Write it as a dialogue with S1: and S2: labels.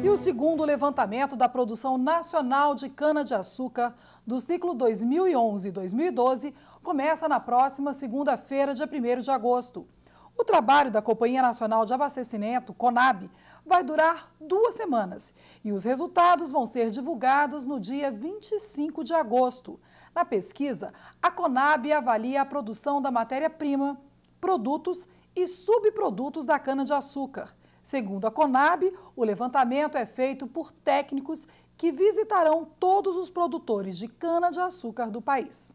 S1: E o segundo levantamento da produção nacional de cana-de-açúcar do ciclo 2011-2012 começa na próxima segunda-feira, dia 1 de agosto. O trabalho da Companhia Nacional de Abastecimento, CONAB, vai durar duas semanas e os resultados vão ser divulgados no dia 25 de agosto. Na pesquisa, a CONAB avalia a produção da matéria-prima, produtos e subprodutos da cana-de-açúcar. Segundo a Conab, o levantamento é feito por técnicos que visitarão todos os produtores de cana-de-açúcar do país.